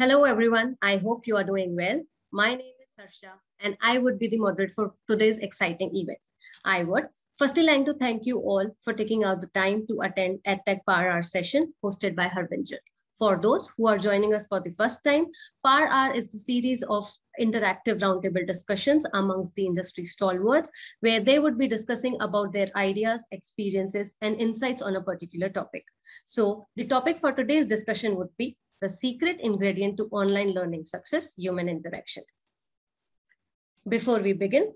Hello, everyone. I hope you are doing well. My name is Sarsha, and I would be the moderator for today's exciting event. I would firstly like to thank you all for taking out the time to attend EdTech Power session hosted by Harbinger. For those who are joining us for the first time, Power is the series of interactive roundtable discussions amongst the industry stalwarts, where they would be discussing about their ideas, experiences, and insights on a particular topic. So the topic for today's discussion would be the secret ingredient to online learning success, human interaction. Before we begin,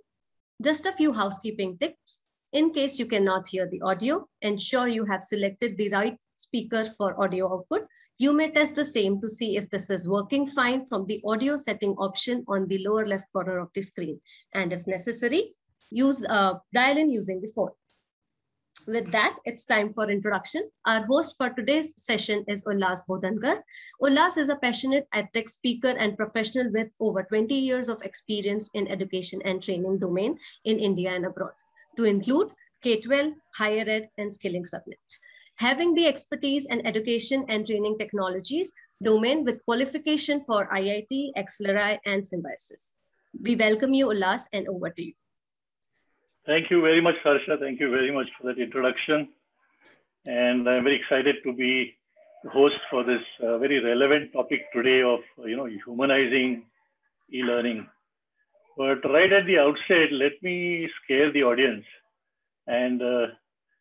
just a few housekeeping tips. In case you cannot hear the audio, ensure you have selected the right speaker for audio output you may test the same to see if this is working fine from the audio setting option on the lower left corner of the screen. And if necessary, use uh, dial in using the phone. With that, it's time for introduction. Our host for today's session is Ulhas Bodhankar. Ulhas is a passionate EdTech speaker and professional with over 20 years of experience in education and training domain in India and abroad, to include K-12, higher ed, and skilling subnets having the expertise and education and training technologies domain with qualification for IIT, XLRI, and Symbiosis. We welcome you, Ulhas, and over to you. Thank you very much, Sarsha. Thank you very much for that introduction. And I'm very excited to be the host for this uh, very relevant topic today of, you know, humanizing e-learning. But right at the outset, let me scare the audience and uh,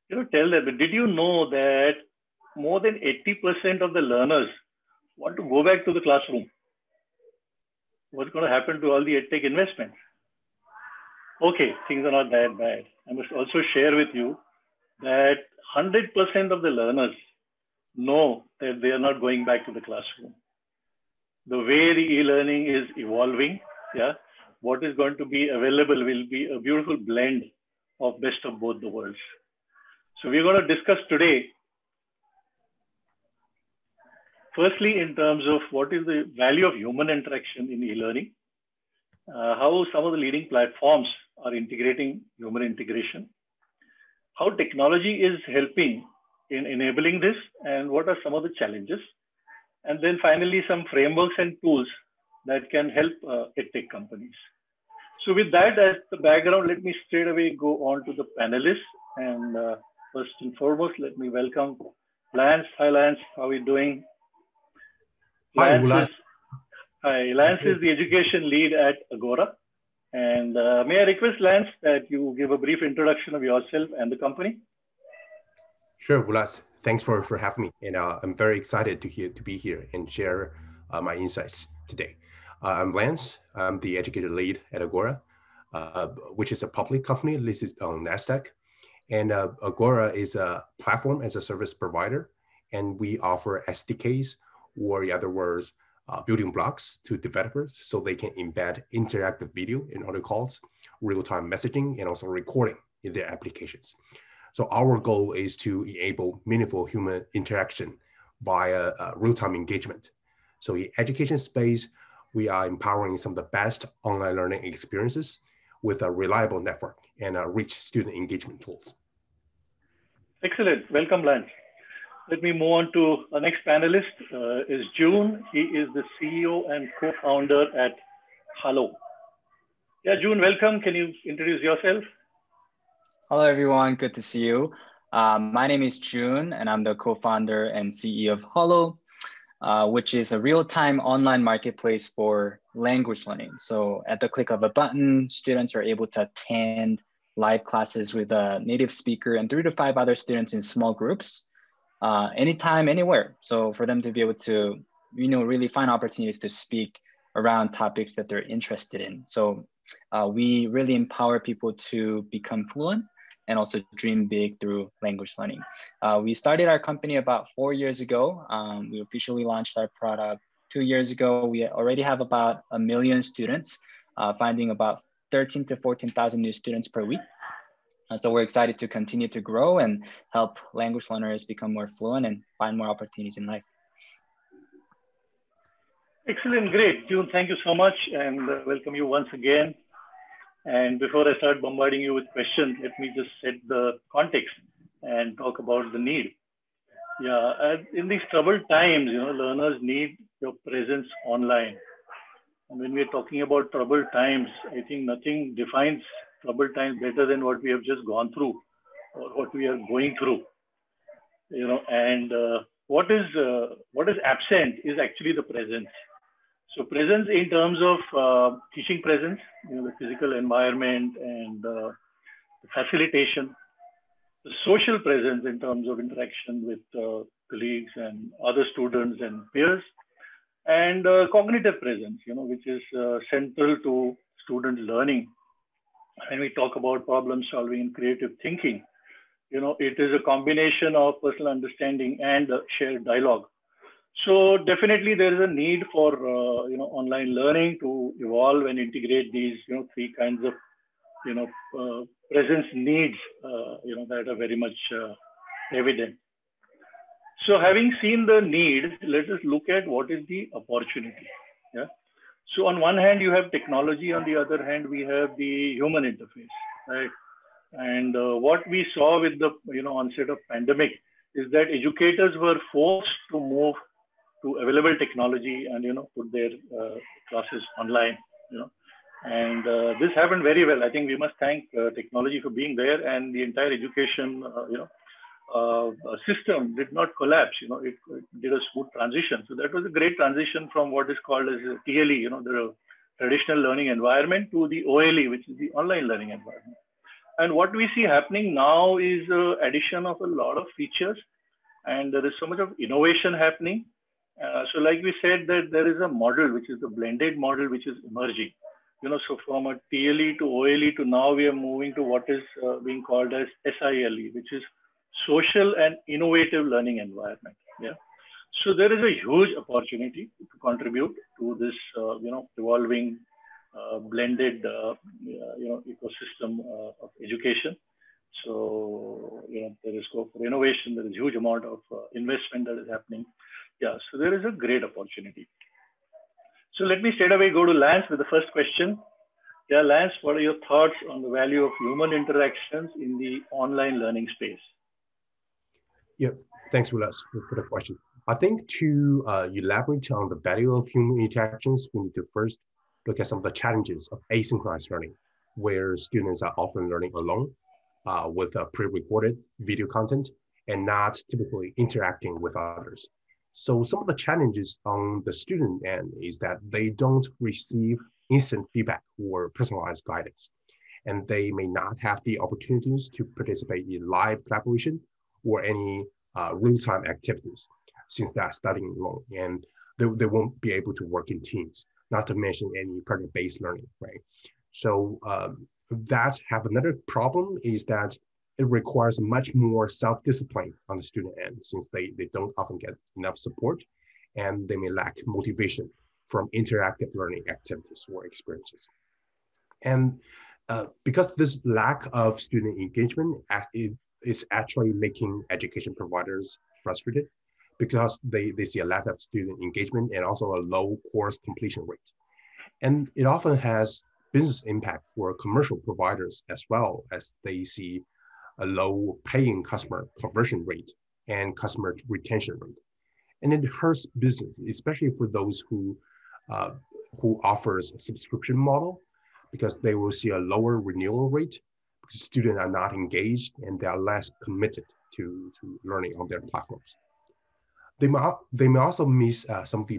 you know, tell them, did you know that more than 80% of the learners want to go back to the classroom? What's going to happen to all the EdTech investments? Okay, things are not that bad. I must also share with you that 100% of the learners know that they are not going back to the classroom. The way the e-learning is evolving, yeah, what is going to be available will be a beautiful blend of best of both the worlds. So we're going to discuss today, firstly, in terms of what is the value of human interaction in e-learning, uh, how some of the leading platforms are integrating human integration, how technology is helping in enabling this, and what are some of the challenges, and then finally some frameworks and tools that can help uh, edtech companies. So with that as the background, let me straight away go on to the panelists and uh, First and foremost, let me welcome Lance. Hi, Lance. How are you doing? Hi, Lance. Is, hi, Lance is the education lead at Agora. And uh, may I request, Lance, that you give a brief introduction of yourself and the company? Sure, Ulhas. Thanks for, for having me. And uh, I'm very excited to, hear, to be here and share uh, my insights today. Uh, I'm Lance. I'm the educator lead at Agora, uh, which is a public company listed on NASDAQ. And uh, Agora is a platform as a service provider, and we offer SDKs, or in other words, uh, building blocks to developers so they can embed interactive video in other calls, real-time messaging, and also recording in their applications. So our goal is to enable meaningful human interaction via uh, real-time engagement. So in education space, we are empowering some of the best online learning experiences with a reliable network and a rich student engagement tools. Excellent. Welcome, Lance. Let me move on to our next panelist uh, is Joon. He is the CEO and co-founder at Hallo. Yeah, Joon, welcome. Can you introduce yourself? Hello, everyone. Good to see you. Um, my name is Joon, and I'm the co-founder and CEO of Hallo, uh, which is a real-time online marketplace for language learning. So at the click of a button, students are able to attend live classes with a native speaker and three to five other students in small groups, uh, anytime, anywhere. So for them to be able to, you know, really find opportunities to speak around topics that they're interested in. So uh, we really empower people to become fluent and also dream big through language learning. Uh, we started our company about four years ago. Um, we officially launched our product two years ago. We already have about a million students, uh, finding about 13 to 14,000 new students per week. Uh, so we're excited to continue to grow and help language learners become more fluent and find more opportunities in life. Excellent, great. Joon, thank you so much and uh, welcome you once again. And before I start bombarding you with questions, let me just set the context and talk about the need. Yeah, in these troubled times, you know, learners need your presence online. And when we're talking about troubled times, I think nothing defines troubled times better than what we have just gone through or what we are going through. You know, and uh, what is uh, what is absent is actually the presence. So presence in terms of uh, teaching presence, you know, the physical environment and uh, the facilitation, the social presence in terms of interaction with uh, colleagues and other students and peers, and uh, cognitive presence, you know, which is central to student learning. When we talk about problem solving and creative thinking, you know, it is a combination of personal understanding and shared dialogue. So definitely there is a need for, uh, you know, online learning to evolve and integrate these, you know, three kinds of, you know, uh, presence needs, uh, you know, that are very much uh, evident. So having seen the need, let us look at what is the opportunity. Yeah. So on one hand, you have technology. On the other hand, we have the human interface, right? And uh, what we saw with the you know onset of pandemic is that educators were forced to move to available technology and you know put their uh, classes online. You know, and uh, this happened very well. I think we must thank uh, technology for being there and the entire education uh, you know uh, system did not collapse. You know, it, it, did a smooth transition. So that was a great transition from what is called as TLE, you know, the traditional learning environment to the OLE, which is the online learning environment. And what we see happening now is uh, addition of a lot of features, and there is so much of innovation happening. Uh, so, like we said, that there is a model which is the blended model which is emerging. You know, so from a TLE to OLE to now we are moving to what is uh, being called as SILE, which is social and innovative learning environment. Yeah. So there is a huge opportunity to contribute to this, uh, you know, evolving uh, blended, uh, you know, ecosystem uh, of education. So, you know, there is scope for innovation. There is huge amount of uh, investment that is happening. Yeah. So there is a great opportunity. So let me straight away go to Lance with the first question. Yeah, Lance, what are your thoughts on the value of human interactions in the online learning space? Yeah, thanks, for the question. I think to uh, elaborate on the value of human interactions, we need to first look at some of the challenges of asynchronous learning, where students are often learning alone uh, with a pre-recorded video content and not typically interacting with others. So some of the challenges on the student end is that they don't receive instant feedback or personalized guidance, and they may not have the opportunities to participate in live collaboration or any uh, real-time activities since they're studying alone and they, they won't be able to work in teams, not to mention any project-based learning, right? So um, that have another problem is that it requires much more self-discipline on the student end since they, they don't often get enough support and they may lack motivation from interactive learning activities or experiences. And uh, because this lack of student engagement, it is actually making education providers frustrated because they, they see a lack of student engagement and also a low course completion rate. And it often has business impact for commercial providers as well as they see a low paying customer conversion rate and customer retention rate. And it hurts business, especially for those who, uh, who offers subscription model because they will see a lower renewal rate students are not engaged and they are less committed to, to learning on their platforms. They may, they may also miss uh, some of the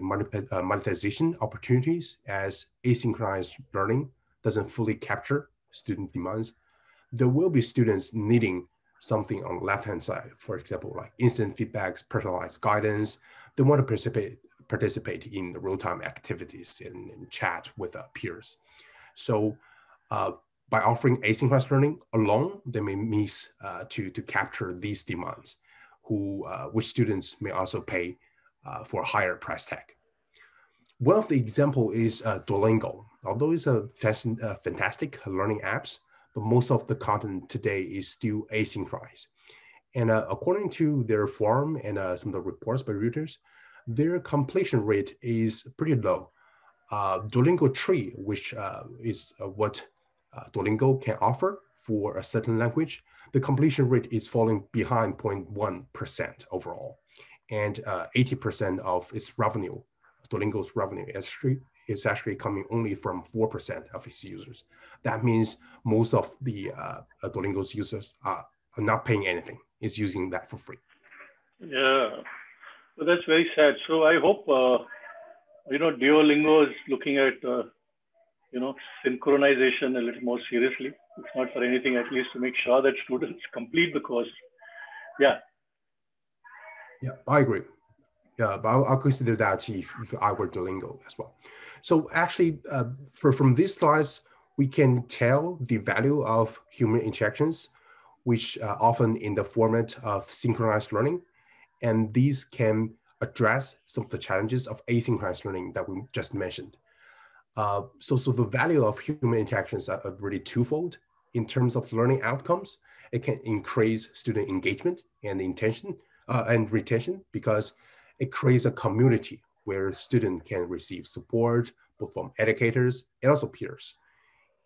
uh, monetization opportunities as asynchronous learning doesn't fully capture student demands. There will be students needing something on the left-hand side, for example, like instant feedbacks, personalized guidance. They want to participate, participate in real-time activities and, and, chat with uh, peers. So uh, by offering asynchronous learning alone, they may miss uh, to, to capture these demands, who, uh, which students may also pay uh, for a higher price tag. One of the example is uh, Duolingo. Although it's a uh, fantastic learning apps, but most of the content today is still asynchronous. And uh, according to their forum and some of the reports by Reuters, their completion rate is pretty low. Duolingo Tree, which is what Duolingo can offer for a certain language, the completion rate is falling behind 0.1% overall. And 80% uh, of its revenue Duolingo's revenue is actually, is actually coming only from 4% of its users. That means most of the uh, Duolingo's users are, are not paying anything, is using that for free. Yeah, well, that's very sad. So I hope, uh, you know, Duolingo is looking at, uh, you know, synchronization a little more seriously. It's not for anything, at least to make sure that students complete the course. Yeah. Yeah, I agree. Yeah, but I'll, I'll consider that if, if, I were Duolingo as well. So actually, uh, for from these slides, we can tell the value of human interactions, which uh, often in the format of synchronized learning, and these can address some of the challenges of asynchronous learning that we just mentioned. Uh, so, so the value of human interactions are, really twofold in terms of learning outcomes. It can increase student engagement and intention uh, and retention because it creates a community where students can receive support both from educators and also peers.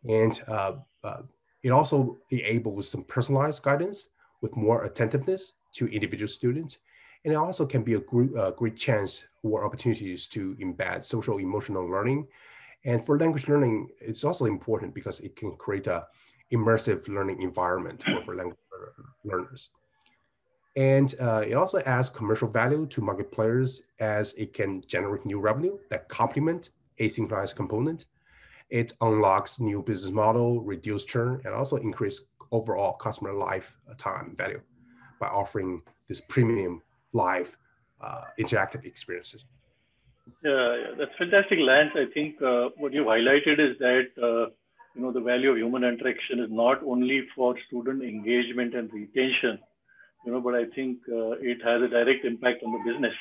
And uh, uh, it also enables some personalized guidance with more attentiveness to individual students. And it also can be a uh, great chance or opportunities to embed social emotional learning. And for language learning, it's also important because it can create a immersive learning environment for, for language learners. And uh, it also adds commercial value to market players as it can generate new revenue that complement asynchronous component. It unlocks new business model, reduce churn, and also increase overall customer lifetime value by offering this premium live uh, interactive experiences. Yeah, that's fantastic, Lance. I think uh, what you highlighted is that uh, you know the value of human interaction is not only for student engagement and retention, you know, but I think uh, it has a direct impact on the business.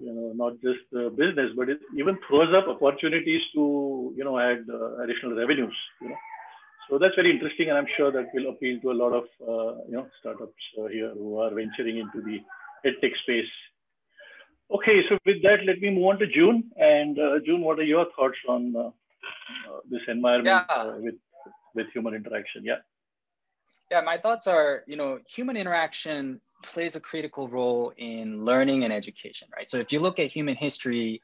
You know, not just the business, but it even throws up opportunities to, you know, add uh, additional revenues. You know, so that's very interesting, and I'm sure that will appeal to a lot of, uh, you know, startups uh, here who are venturing into the edtech space. Okay, so with that, let me move on to Joon. And uh, Joon, what are your thoughts on uh, this environment yeah. with with human interaction? Yeah. Yeah, my thoughts are, you know, human interaction plays a critical role in learning and education, right? So if you look at human history,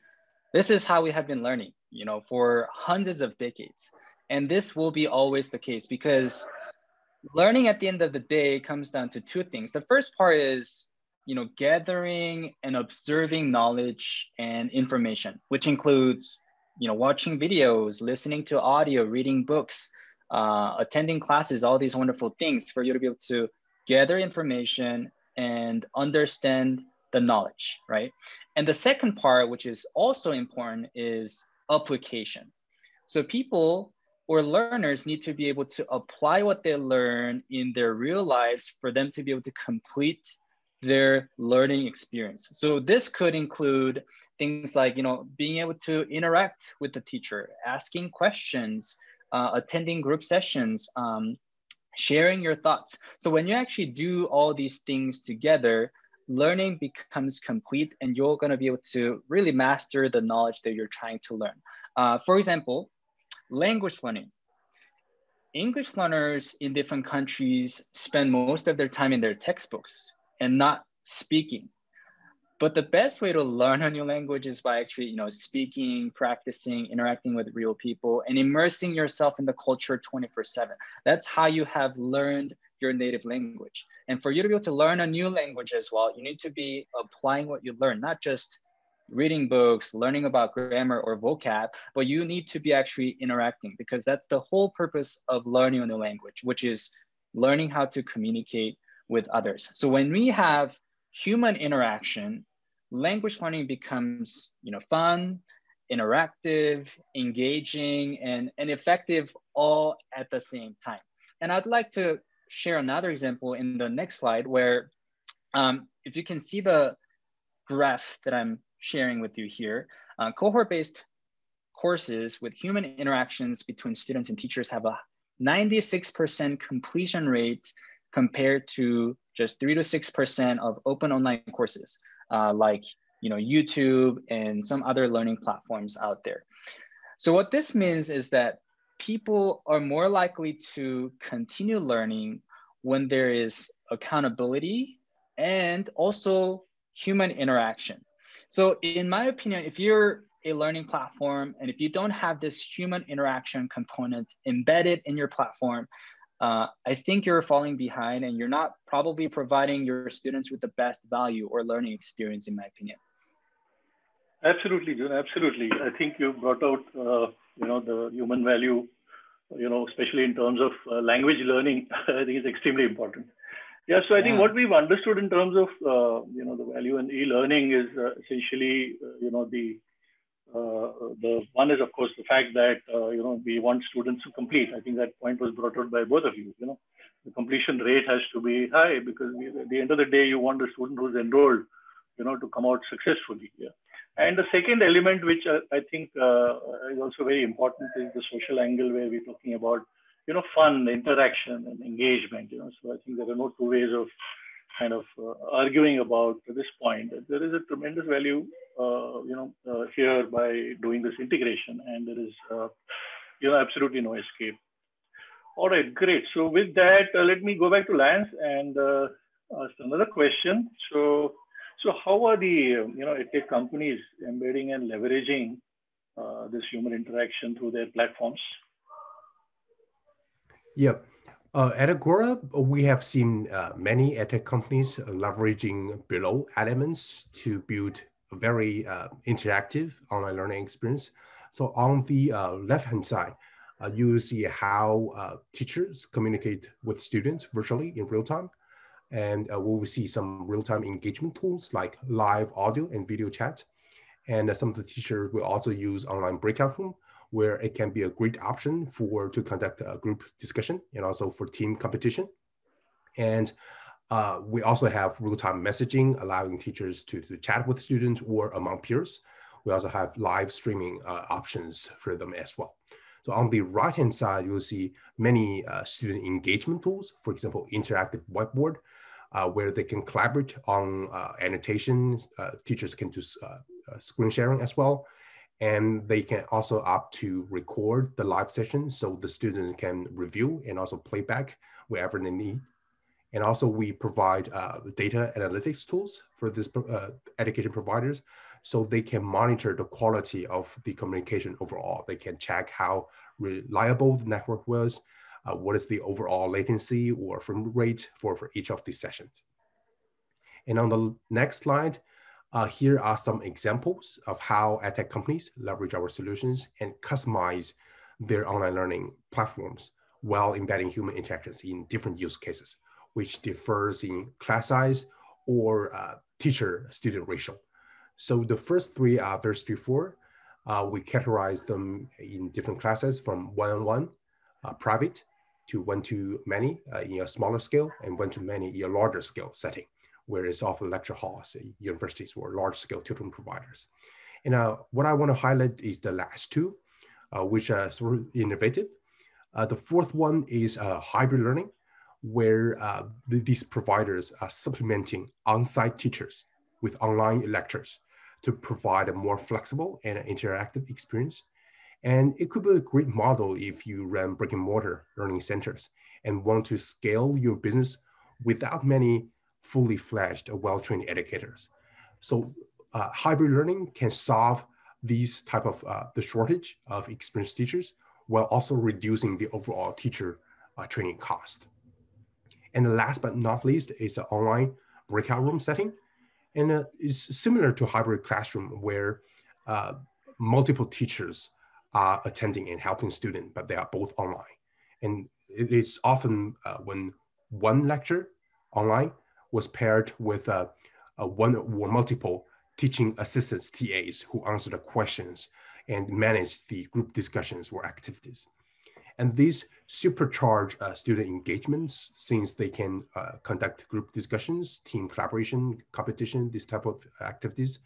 this is how we have been learning, you know, for hundreds of decades. And this will be always the case because learning at the end of the day comes down to two things. The first part is, you know, gathering and observing knowledge and information, which includes, you know, watching videos, listening to audio, reading books, uh, attending classes, all these wonderful things for you to be able to gather information and understand the knowledge, right? And the second part, which is also important, is application. So people or learners need to be able to apply what they learn in their real lives for them to be able to complete their learning experience. So this could include things like, you know, being able to interact with the teacher, asking questions, uh, attending group sessions, um, sharing your thoughts. So when you actually do all these things together, learning becomes complete and you're going to be able to really master the knowledge that you're trying to learn. Uh, for example, language learning. English learners in different countries spend most of their time in their textbooks and not speaking. But the best way to learn a new language is by actually, you know, speaking, practicing, interacting with real people, and immersing yourself in the culture 24/7. That's how you have learned your native language. And for you to be able to learn a new language as well, you need to be applying what you learn, not just reading books, learning about grammar or vocab, but you need to be actually interacting because that's the whole purpose of learning a new language, which is learning how to communicate with others. So when we have human interaction, language learning becomes you know, fun, interactive, engaging, and, and effective all at the same time. And I'd like to share another example in the next slide where um, if you can see the graph that I'm sharing with you here, uh, cohort-based courses with human interactions between students and teachers have a 96% completion rate compared to just three to 6% of open online courses uh, like you know, YouTube and some other learning platforms out there. So what this means is that people are more likely to continue learning when there is accountability and also human interaction. So in my opinion, if you're a learning platform and if you don't have this human interaction component embedded in your platform, uh, I think you're falling behind and you're not probably providing your students with the best value or learning experience, in my opinion. Absolutely, Joon, absolutely. I think you brought out, uh, you know, the human value, you know, especially in terms of uh, language learning, I think is extremely important. Yeah, so I yeah. think what we've understood in terms of, uh, you know, the value in e-learning is uh, essentially, uh, you know, the the one is of course the fact that uh, you know we want students to complete. I think that point was brought out by both of you. You know, the completion rate has to be high because we, at the end of the day, you want the student who's enrolled, you know, to come out successfully. Yeah. And the second element, which I, I think uh, is also very important, is the social angle where we're talking about, you know, fun, interaction, and engagement. You know, so I think there are no two ways of kind of uh, arguing about this point. There is a tremendous value, uh, you know, uh, here by doing this integration, and there is, uh, you know, absolutely no escape. All right, great. So with that, uh, let me go back to Lance and uh, ask another question. So, so how are the, you know, tech companies embedding and leveraging this human interaction through their platforms? Yeah. Uh, at Agora, we have seen uh, many edtech companies leveraging below elements to build very uh, interactive online learning experience. So on the uh, left-hand side, uh, you will see how uh, teachers communicate with students virtually in real time. And we will see some real-time engagement tools like live audio and video chat. And some of the teachers will also use online breakout room where it can be a great option for to conduct a group discussion and also for team competition. And uh, we also have real-time messaging, allowing teachers to, to chat with students or among peers. We also have live streaming uh, options for them as well. So on the right-hand side, you'll see many uh, student engagement tools, for example, interactive whiteboard, uh, where they can collaborate on uh, annotations. Uh, teachers can do screen sharing as well. And they can also opt to record the live session so the students can review and also playback wherever they need. And also we provide uh, data analytics tools for these uh, education providers so they can monitor the quality of the communication overall. They can check how reliable the network was, uh, what is the overall latency or frame rate for, for each of these sessions. And on the next slide, uh, here are some examples of how edtech companies leverage our solutions and customize their online learning platforms while embedding human interactions in different use cases, which differs in class size or uh, teacher-student ratio. So the first three are very straightforward. Uh, we categorize them in different classes from one-on-one, uh, private, to one-to-many uh, in a smaller scale, and one-to-many in a larger scale setting where it's often lecture halls, universities or large scale tutoring providers. And uh, what I want to highlight is the last two, uh, which are sort of innovative. The fourth one is hybrid learning, where uh, the, these providers are supplementing on-site teachers with online lectures to provide a more flexible and interactive experience. And it could be a great model if you run brick and mortar learning centers and want to scale your business without many fully fledged, well-trained educators. So uh, hybrid learning can solve these type of uh, the shortage of experienced teachers while also reducing the overall teacher uh, training cost. And the last but not least is the online breakout room setting. And uh, it's similar to hybrid classroom where uh, multiple teachers are attending and helping students, but they are both online. And it's often uh, when one lecture online was paired with uh, one or multiple teaching assistants, TAs, who answer the questions and manage the group discussions or activities. And these supercharge uh, student engagements since they can uh, conduct group discussions, team collaboration, competition, this type of activities.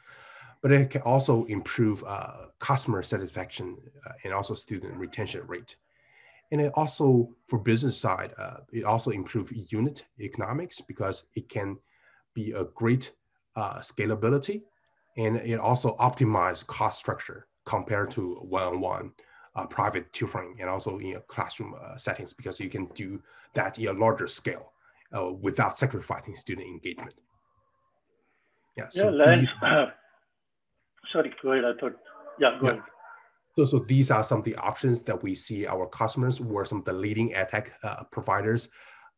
But it can also improve uh, customer satisfaction uh, and also student retention rate. And it also, for business side, uh, it also improve unit economics because it can be a great uh, scalability and it also optimize cost structure compared to one-on-one uh, private tutoring and also in your classroom uh, settings because you can do that in a larger scale uh, without sacrificing student engagement. Yeah, so yeah Lance, Sorry, go ahead. I thought, yeah, go yeah. ahead. So, so these are some of the options that we see our customers or some of the leading edtech uh, providers,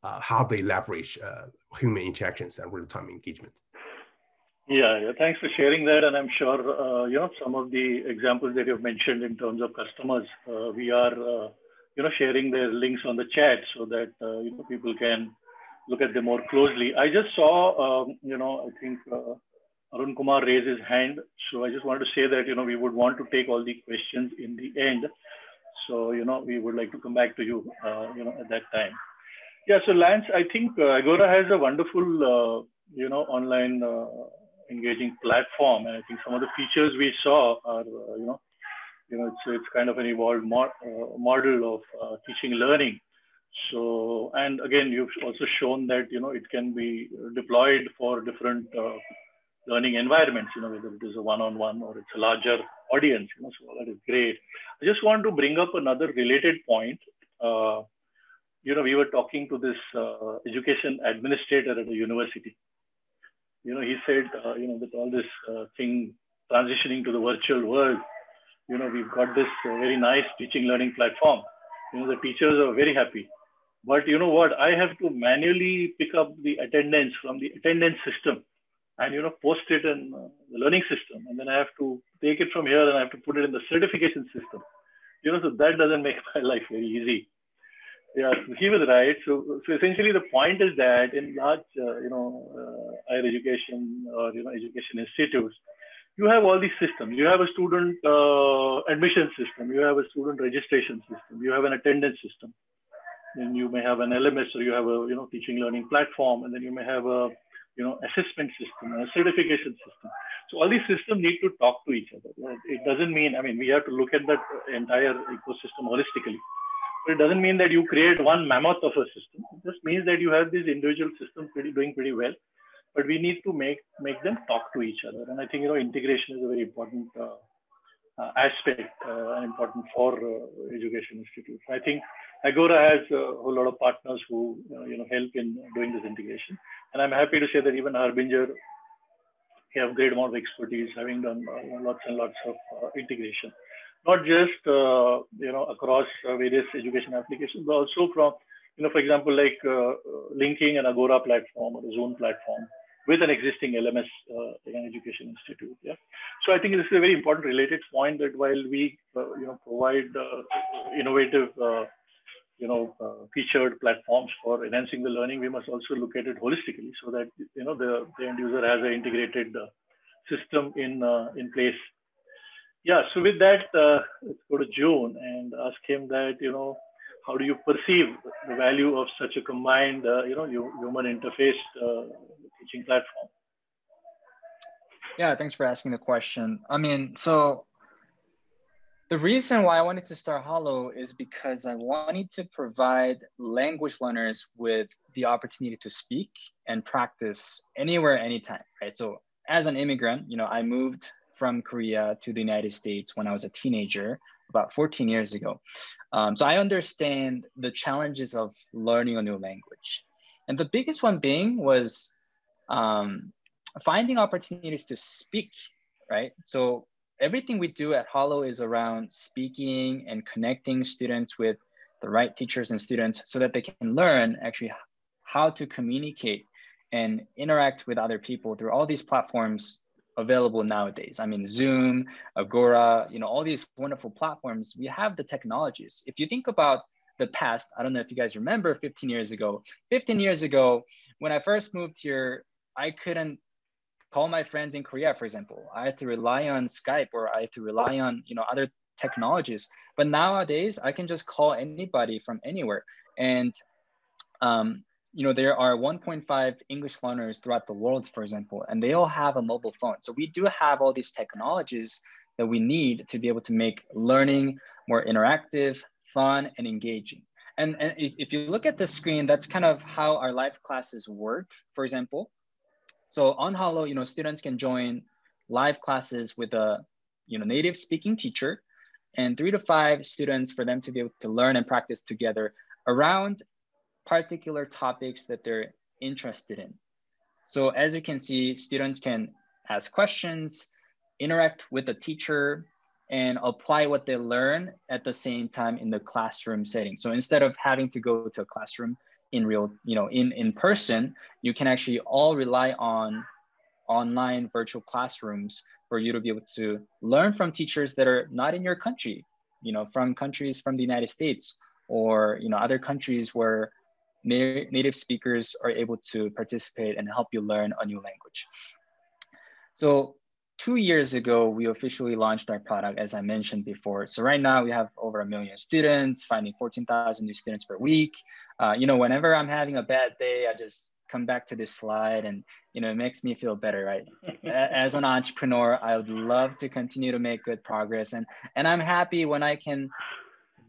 uh, how they leverage uh, human interactions and real-time engagement. Yeah, yeah, thanks for sharing that. And I'm sure, uh, you know, some of the examples that you've mentioned in terms of customers, uh, we are, uh, you know, sharing their links on the chat so that, you know, people can look at them more closely. I just saw, um, you know, I think Arun Kumar raised his hand. So I just wanted to say that, you know, we would want to take all the questions in the end. So, you know, we would like to come back to you, uh, you know, at that time. Yeah, so Lance, I think uh, Agora has a wonderful, uh, you know, online uh, engaging platform. And I think some of the features we saw are, uh, you know, you know, it's, it's kind of an evolved mo uh, model of teaching learning. So, and again, you've also shown that, you know, it can be deployed for different learning environments, you know, whether it is a one-on-one or it's a larger audience, you know, so that is great. I just want to bring up another related point. Uh, you know, we were talking to this uh, education administrator at a university. You know, he said, uh, you know, with all this uh, thing transitioning to the virtual world, you know, we've got this uh, very nice teaching learning platform. You know, the teachers are very happy. But you know what? I have to manually pick up the attendance from the attendance system and you know post it in uh, the learning system and then i have to take it from here and i have to put it in the certification system you know so that doesn't make my life very easy yeah he was right so so essentially the point is that in large uh, you know uh, higher education or you know education institutes you have all these systems you have a student uh, admission system you have a student registration system you have an attendance system then you may have an lms or you have a you know teaching learning platform and then you may have a you know, assessment system, a certification system. So all these systems need to talk to each other. It doesn't mean, I mean, we have to look at that entire ecosystem holistically. But it doesn't mean that you create one mammoth of a system. It just means that you have these individual systems pretty, doing pretty well. But we need to make, make them talk to each other. And I think, you know, integration is a very important uh, uh, aspect uh, and important for uh, education institutes. I think Agora has a whole lot of partners who you know help in doing this integration, and I'm happy to say that even Harbinger have great amount of expertise, having done lots and lots of integration, not just you know across various education applications, but also from you know, for example, like uh, linking an Agora platform or a Zoom platform with an existing LMS uh, an education institute. Yeah. So I think this is a very important related point that while we, uh, you know, provide uh, innovative, uh, you know, uh, featured platforms for enhancing the learning, we must also look at it holistically so that, you know, the, the end user has an integrated uh, system in, in place. Yeah, so with that, let's go to Joon and ask him that, you know, how do you perceive the value of such a combined, you know, human interface teaching platform? Yeah, thanks for asking the question. I mean, so the reason why I wanted to start Hallo is because I wanted to provide language learners with the opportunity to speak and practice anywhere, anytime, right? So as an immigrant, you know, I moved from Korea to the United States when I was a teenager, about 14 years ago. Um, so I understand the challenges of learning a new language. And the biggest one being was um, finding opportunities to speak, right? So everything we do at Hallo is around speaking and connecting students with the right teachers and students so that they can learn actually how to communicate and interact with other people through all these platforms available nowadays. I mean, Zoom, Agora, you know, all these wonderful platforms, we have the technologies. If you think about the past, I don't know if you guys remember 15 years ago, 15 years ago, when I first moved here, I couldn't call my friends in Korea, for example. I had to rely on Skype or I had to rely on you know other technologies. But nowadays, I can just call anybody from anywhere. And um, you know there are 1.5 English learners throughout the world, for example, and they all have a mobile phone. So we do have all these technologies that we need to be able to make learning more interactive, fun, and engaging. And, and if you look at the screen, that's kind of how our live classes work. For example, so on Hallo, you know, students can join live classes with a you know native speaking teacher and three to five students for them to be able to learn and practice together around particular topics that they're interested in. So as you can see, students can ask questions, interact with the teacher and apply what they learn at the same time in the classroom setting. So instead of having to go to a classroom in real, you know, in, in person, you can actually all rely on online virtual classrooms for you to be able to learn from teachers that are not in your country, you know, from countries from the United States or, you know, other countries where native speakers are able to participate and help you learn a new language. So two years ago, we officially launched our product, as I mentioned before. So right now we have over a million students, finding 14,000 new students per week. Uh, you know, whenever I'm having a bad day, I just come back to this slide and, you know, it makes me feel better, right? as an entrepreneur, I would love to continue to make good progress. And, and I'm happy when I can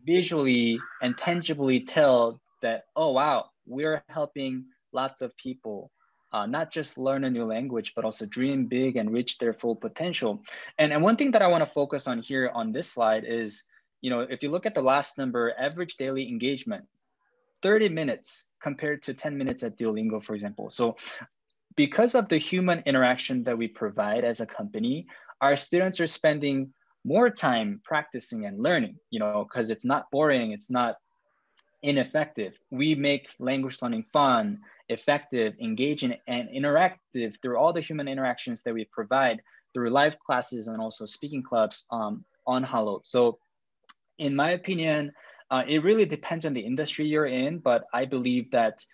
visually and tangibly tell that, oh, wow, we're helping lots of people uh, not just learn a new language, but also dream big and reach their full potential. And, and one thing that I want to focus on here on this slide is, you know, if you look at the last number, average daily engagement, 30 minutes compared to 10 minutes at Duolingo, for example. So because of the human interaction that we provide as a company, our students are spending more time practicing and learning, you know, because it's not boring, it's not ineffective. We make language learning fun, effective, engaging, and interactive through all the human interactions that we provide through live classes and also speaking clubs um, on Hallo. So in my opinion, uh, it really depends on the industry you're in, but I believe that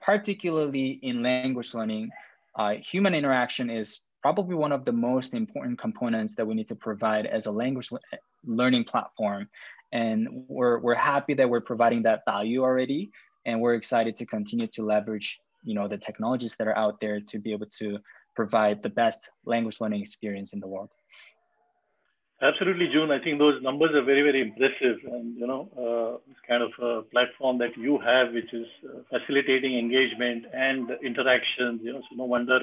particularly in language learning, uh, human interaction is probably one of the most important components that we need to provide as a language learning platform and we're, we're happy that we're providing that value already. And we're excited to continue to leverage you know, the technologies that are out there to be able to provide the best language learning experience in the world. Absolutely, Joon. I think those numbers are very, very impressive. And, you know, uh, this kind of a platform that you have, which is uh, facilitating engagement and interactions, you know, so no wonder,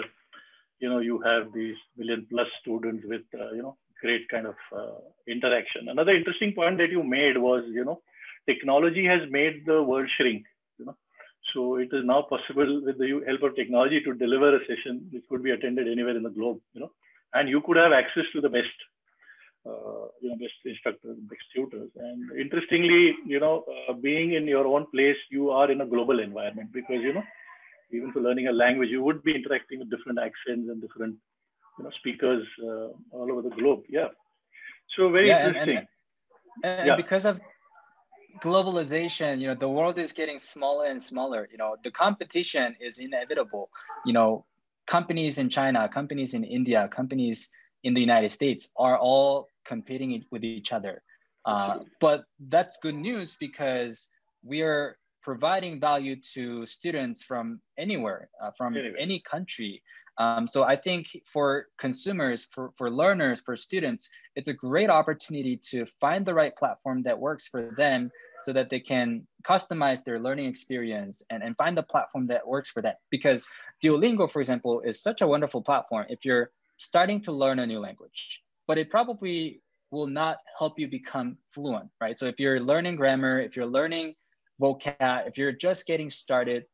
you know, you have these million plus students with, uh, you know, great kind of uh, interaction. Another interesting point that you made was, you know, technology has made the world shrink, you know. So it is now possible with the help of technology to deliver a session which could be attended anywhere in the globe, you know, and you could have access to the best, uh, you know, best instructors, best tutors. And interestingly, you know, uh, being in your own place, you are in a global environment because, you know, even for learning a language, you would be interacting with different accents and different you know, speakers uh, all over the globe. Yeah. So very yeah, interesting. And, and, and yeah. because of globalization, you know, the world is getting smaller and smaller. You know, the competition is inevitable. You know, companies in China, companies in India, companies in the United States are all competing with each other. Uh, but that's good news because we are providing value to students from anywhere, uh, from anyway. any country. Um, so I think for consumers, for, for learners, for students, it's a great opportunity to find the right platform that works for them so that they can customize their learning experience and, and find the platform that works for them. Because Duolingo, for example, is such a wonderful platform if you're starting to learn a new language, but it probably will not help you become fluent, right? So if you're learning grammar, if you're learning vocab, if you're just getting started,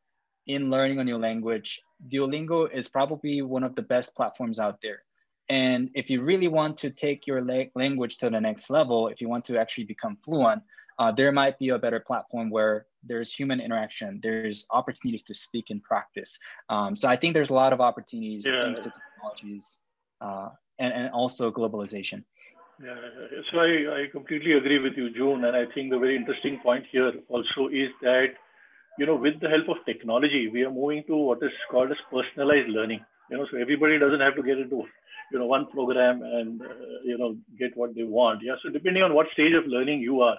in learning a new language, Duolingo is probably one of the best platforms out there. And if you really want to take your language to the next level, if you want to actually become fluent, uh, there might be a better platform where there's human interaction, there's opportunities to speak and practice. Um, so I think there's a lot of opportunities yeah. thanks to technologies uh, and, and also globalization. Yeah, so I, I completely agree with you, Joon. And I think the very interesting point here also is that you know, with the help of technology, we are moving to what is called as personalized learning. You know, so everybody doesn't have to get into, you know, one program and, uh, you know, get what they want. Yeah. So depending on what stage of learning you are,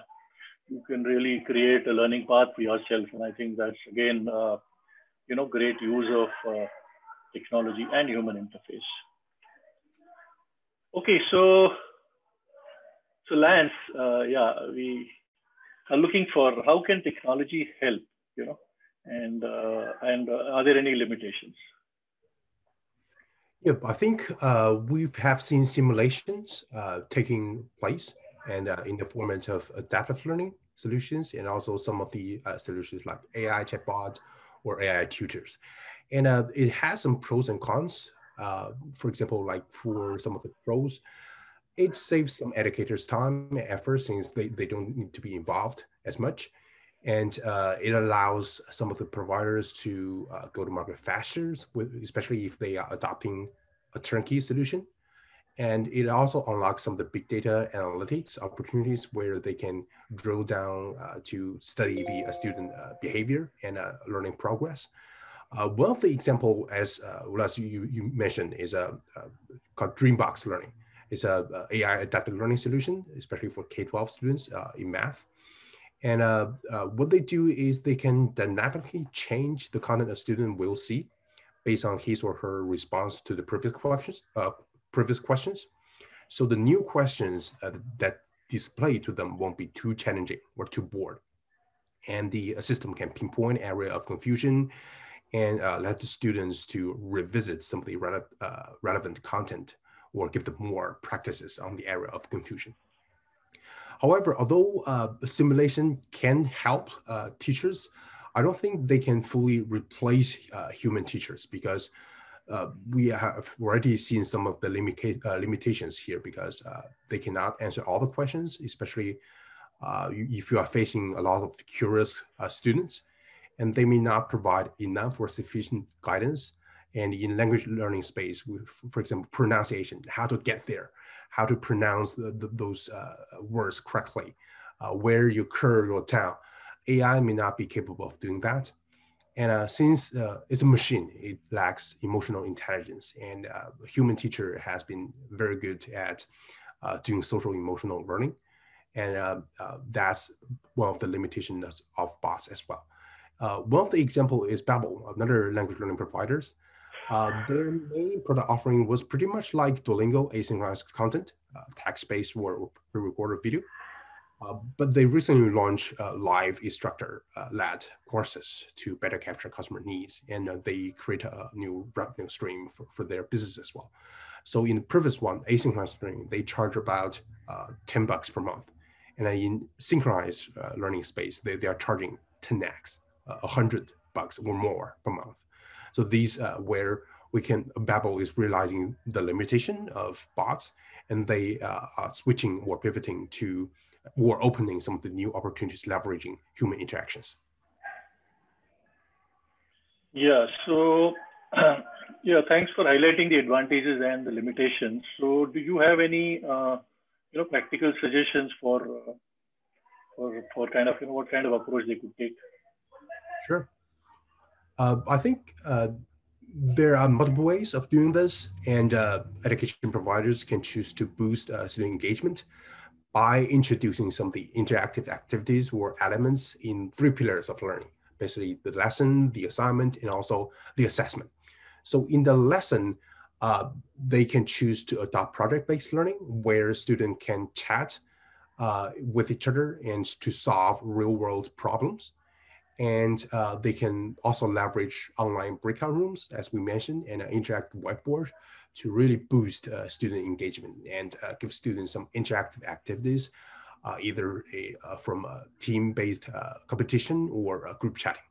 you can really create a learning path for yourself. And I think that's again, uh, you know, great use of uh, technology and human interface. Okay, so so Lance, uh, yeah, we are looking for how can technology help you know, and uh, and uh, are there any limitations? Yeah, I think uh, we have seen simulations uh, taking place and uh, in the format of adaptive learning solutions and also some of the solutions like AI chatbot or AI tutors. And it has some pros and cons uh, for example, like for some of the pros, it saves some educators time and effort since they, they don't need to be involved as much. And uh, it allows some of the providers to uh, go to market faster, with, especially if they are adopting a turnkey solution. And it also unlocks some of the big data analytics opportunities where they can drill down uh, to study the uh, student uh, behavior and learning progress. Uh, one of the example, as uh, you, you mentioned, is a, called Dreambox Learning. It's a, AI adaptive learning solution, especially for K-12 students in math. And what they do is they can dynamically change the content a student will see based on his or her response to the previous questions, previous questions. So the new questions uh, that display to them won't be too challenging or too bored. And the system can pinpoint area of confusion and uh, let the students to revisit some of the rele uh, relevant content or give them more practices on the area of confusion. However, although uh, simulation can help uh, teachers, I don't think they can fully replace uh, human teachers because uh, we have already seen some of the limita limitations here because they cannot answer all the questions, especially if you are facing a lot of curious students, and they may not provide enough or sufficient guidance. And in language learning space, for example, pronunciation, how to get there, how to pronounce the, the, those uh, words correctly, where you curve your tongue, AI may not be capable of doing that. And uh, since uh, it's a machine, it lacks emotional intelligence. And uh, human teacher has been very good at uh, doing social emotional learning. And uh, uh, that's one of the limitations of bots as well. One of the example is Babbel, another language learning providers. their main product offering was pretty much like Duolingo asynchronous content, text-based or pre-recorded video. Uh, but they recently launched uh, live instructor-led uh, courses to better capture customer needs, and uh, they create a new revenue stream for, for their business as well. So in the previous one, asynchronous learning, they charge about uh, 10 bucks per month. And in synchronized learning space, they, they are charging 10x, 100 bucks or more per month. So these where we can, Babbel is realizing the limitation of bots and they are switching or pivoting to or opening some of the new opportunities leveraging human interactions? Yeah, so uh, yeah, thanks for highlighting the advantages and the limitations. So, do you have any uh, you know practical suggestions for uh, for for kind of you know what kind of approach they could take? Sure. Uh, I think uh, there are multiple ways of doing this, and uh, education providers can choose to boost student engagement by introducing some of the interactive activities or elements in three pillars of learning, basically the lesson, the assignment, and also the assessment. So in the lesson, uh, they can choose to adopt project-based learning where students can chat uh, with each other and to solve real-world problems. And uh, they can also leverage online breakout rooms, as we mentioned, and an interactive whiteboard to really boost uh, student engagement and uh, give students some interactive activities, uh, either a, uh, from a team-based uh, competition or group chatting.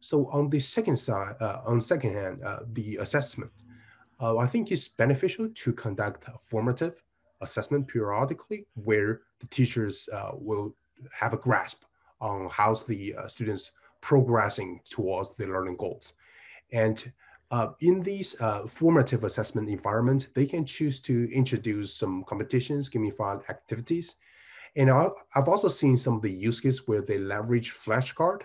So on the second side, on second hand, the assessment, I think it's beneficial to conduct a formative assessment periodically where the teachers will have a grasp on how the students progressing towards their learning goals. And uh, in these uh, formative assessment environment, they can choose to introduce some competitions, gamified activities. And I've also seen some of the use cases where they leverage flashcard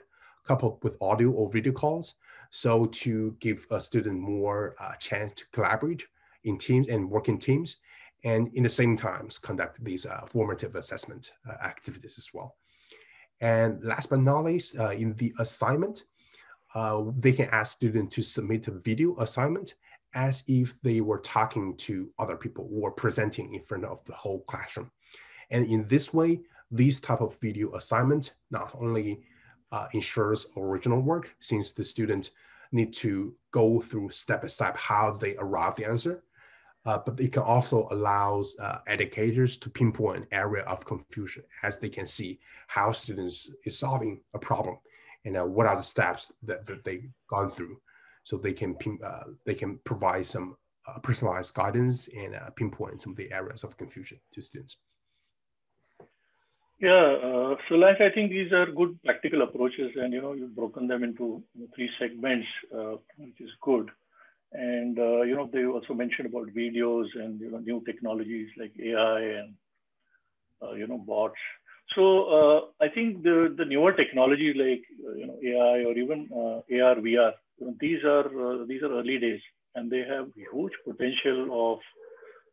coupled with audio or video calls. So to give a student more uh, chance to collaborate in teams and work in teams, and in the same times conduct these uh, formative assessment uh, activities as well. And last but not least, uh, in the assignment, uh, they can ask students to submit a video assignment as if they were talking to other people or presenting in front of the whole classroom. And in this way, this type of video assignment not only uh, ensures original work since the student need to go through step by step how they arrive the answer, uh, but it can also allows uh, educators to pinpoint an area of confusion as they can see how students is solving a problem and uh, what are the steps that, that they've gone through so they can uh, they can provide some uh, personalized guidance and uh, pinpoint some of the areas of confusion to students. Yeah, uh, so Lance, I think these are good practical approaches, and you know you've broken them into three segments, uh, which is good. And uh, you know they also mentioned about videos and you know new technologies like AI and uh, you know bots. So uh, I think the the newer technologies like uh, you know AI or even AR VR, you know, these are these are early days, and they have huge potential of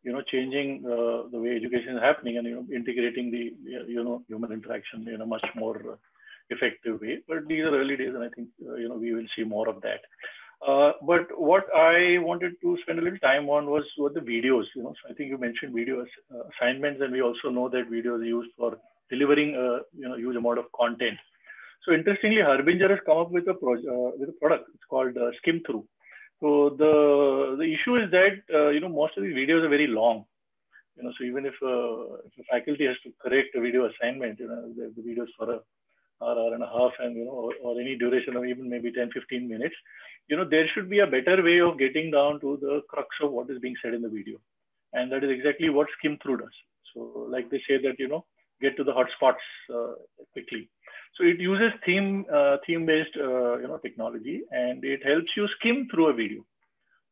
you know, changing uh, the way education is happening and, you know, integrating the, you know, human interaction in a much more uh, effective way. But these are early days and I think, uh, you know, we will see more of that. Uh, but what I wanted to spend a little time on was what the videos, you know, so I think you mentioned video uh, assignments and we also know that videos are used for delivering a, you know, huge amount of content. So interestingly, Harbinger has come up with a, uh, with a product. It's called Skim Through. So the the issue is that uh, you know most of these videos are very long. You know, so even if, uh, if a faculty has to correct a video assignment, you know, the, the videos for a hour, hour and a half, and you know, or, or, any duration of even maybe 10, 15 minutes, you know, there should be a better way of getting down to the crux of what is being said in the video, and that is exactly what Skim Through does. So, like they say that you know, get to the hot spots uh, quickly. So it uses theme uh, theme based uh, you know technology, and it helps you skim through a video.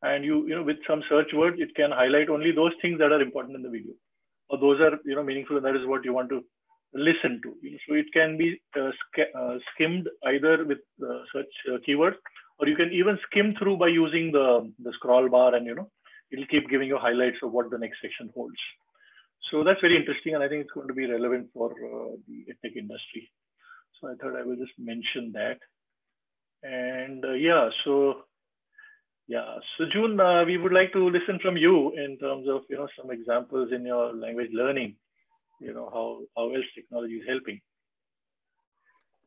And you you know with some search words, it can highlight only those things that are important in the video, or those are you know meaningful, and that is what you want to listen to. So it can be uh, uh skimmed either with uh, such uh, keywords, or you can even skim through by using the the scroll bar, and you know it'll keep giving you highlights of what the next section holds. So that's very interesting, and I think it's going to be relevant for the tech industry. So I thought I will just mention that. And uh, yeah, so yeah, so Joon, uh, we would like to listen from you in terms of you know some examples in your language learning. You know how how else technology is helping.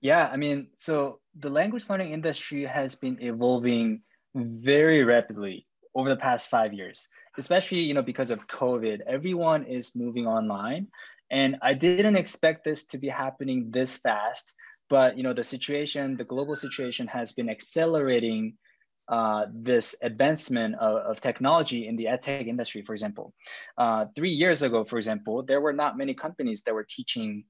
Yeah, I mean, so the language learning industry has been evolving very rapidly over the past five years, especially you know because of COVID. Everyone is moving online, and I didn't expect this to be happening this fast, but you know the situation, the global situation has been accelerating uh, this advancement of, of, technology in the edtech industry, for example. Uh, three years ago, for example, there were not many companies that were teaching,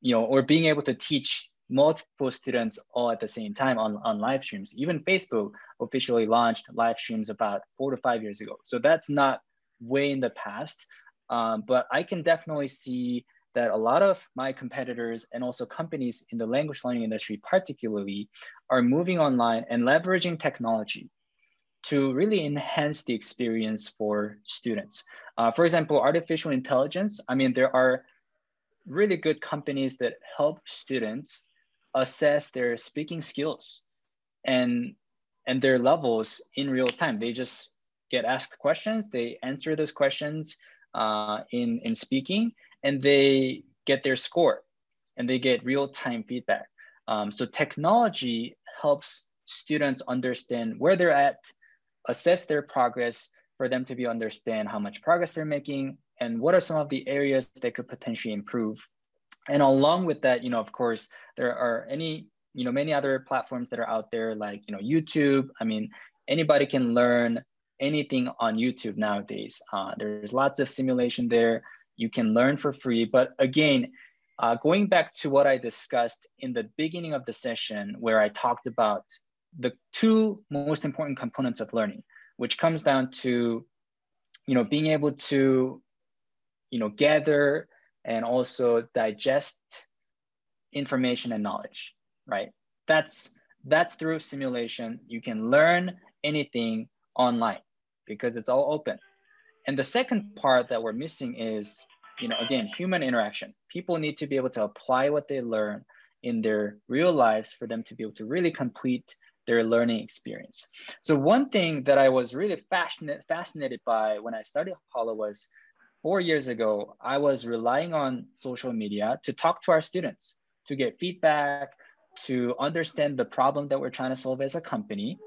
you know, or being able to teach multiple students all at the same time on, on live streams. Even Facebook officially launched live streams about four to five years ago. So that's not way in the past. Um, but I can definitely see that a lot of my competitors and also companies in the language learning industry, particularly, are moving online and leveraging technology to really enhance the experience for students. Uh, for example, artificial intelligence, I mean, there are really good companies that help students assess their speaking skills and, and their levels in real time. They just get asked questions, they answer those questions, uh, in, in speaking and they get their score and they get real-time feedback. Um, so technology helps students understand where they're at, assess their progress for them to be understand how much progress they're making and what are some of the areas they could potentially improve. And along with that, you know, of course, there are any, you know, many other platforms that are out there like, you know, YouTube. I mean, anybody can learn anything on YouTube nowadays. Uh, there's lots of simulation there. You can learn for free. But again, uh, going back to what I discussed in the beginning of the session, where I talked about the two most important components of learning, which comes down to, you know, being able to, you know, gather and also digest information and knowledge, right? That's that's through simulation. You can learn anything online because it's all open. And the second part that we're missing is, you know, again, human interaction. People need to be able to apply what they learn in their real lives for them to be able to really complete their learning experience. So one thing that I was really fascinated, fascinated by when I started Hallo was four years ago, I was relying on social media to talk to our students, to get feedback, to understand the problem that we're trying to solve as a company.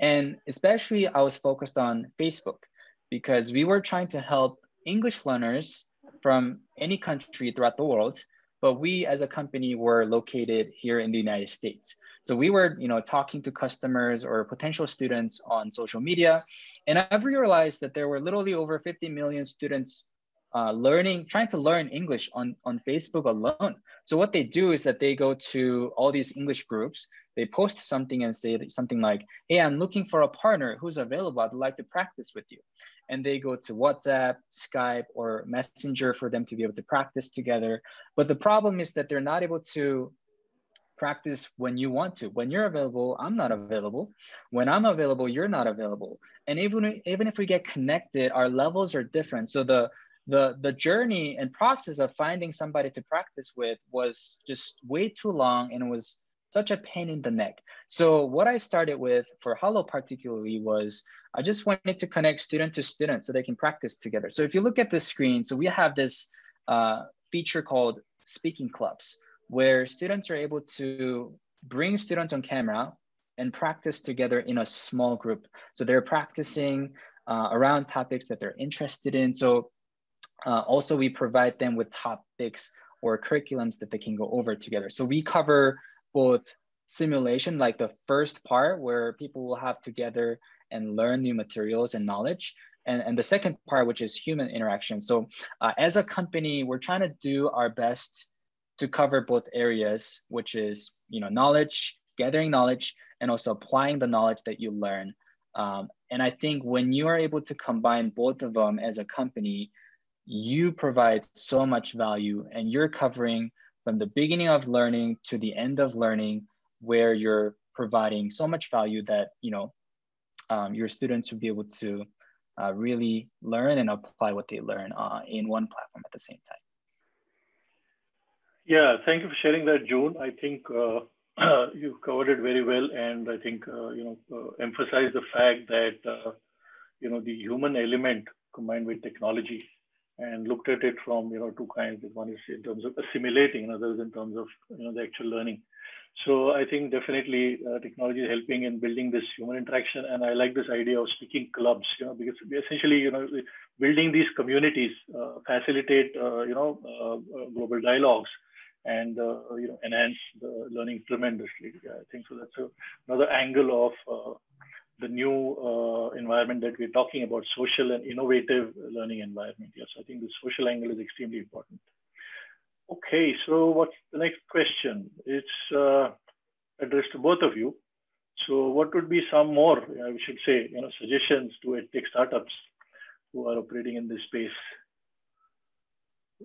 And especially I was focused on Facebook because we were trying to help English learners from any country throughout the world but we as a company were located here in the United States. So we were, you know, talking to customers or potential students on social media, and I've realized that there were literally over 50 million students uh, learning, trying to learn English on, on Facebook alone. So what they do is that they go to all these English groups, they post something and say something like, hey, I'm looking for a partner who's available. I'd like to practice with you. And they go to WhatsApp, Skype, or Messenger for them to be able to practice together. But the problem is that they're not able to practice when you want to. When you're available, I'm not available. When I'm available, you're not available. And even, even if we get connected, our levels are different. So the the the journey and process of finding somebody to practice with was just way too long and it was such a pain in the neck. So what I started with for Hallo particularly was I just wanted to connect student to student so they can practice together. So if you look at the screen, so we have this uh, feature called speaking clubs where students are able to bring students on camera and practice together in a small group. So they're practicing uh, around topics that they're interested in. So uh, also, we provide them with topics or curriculums that they can go over together. So we cover both simulation, like the first part where people will have together and learn new materials and knowledge. And, and the second part, which is human interaction. So uh, as a company, we're trying to do our best to cover both areas, which is you know knowledge, gathering knowledge, and also applying the knowledge that you learn. Um, and I think when you are able to combine both of them as a company, you provide so much value and you're covering from the beginning of learning to the end of learning where you're providing so much value that you know um, your students will be able to uh, really learn and apply what they learn uh, in one platform at the same time. Yeah, thank you for sharing that, Joon. I think uh, you covered it very well, and I think uh, you know uh, emphasize the fact that uh, you know the human element combined with technology and looked at it from you know two kinds. One is in terms of assimilating, and others in terms of you know the actual learning. So I think definitely uh, technology is helping in building this human interaction, and I like this idea of speaking clubs. You know, because essentially you know building these communities uh, facilitate uh, you know uh, uh, global dialogues and uh, you know enhance the learning tremendously. I think so. That's a, another angle of the new uh, environment that we're talking about, social and innovative learning environment. Yes, I think the social angle is extremely important. Okay, so what's the next question? It's uh, addressed to both of you. So what would be some more, I should say, you know, suggestions to tech startups who are operating in this space?